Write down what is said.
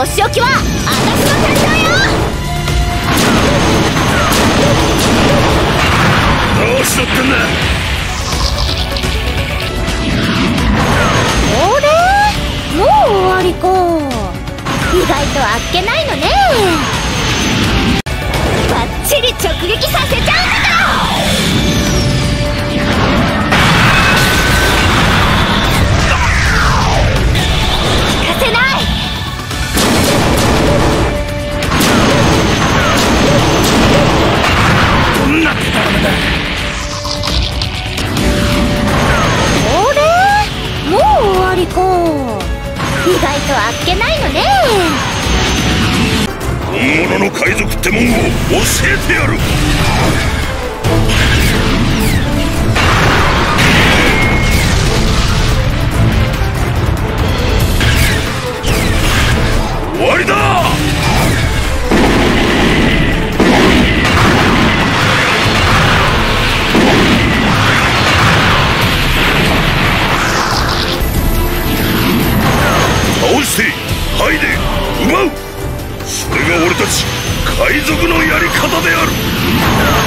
お仕置きは私の天才よ。どうしとってんだ。あれもう終わりか。意外とあっけないのね。意外とあっけないのね。本物の海賊ってもんを教えてやる。いで奪う。それが俺たち海賊のやり方である。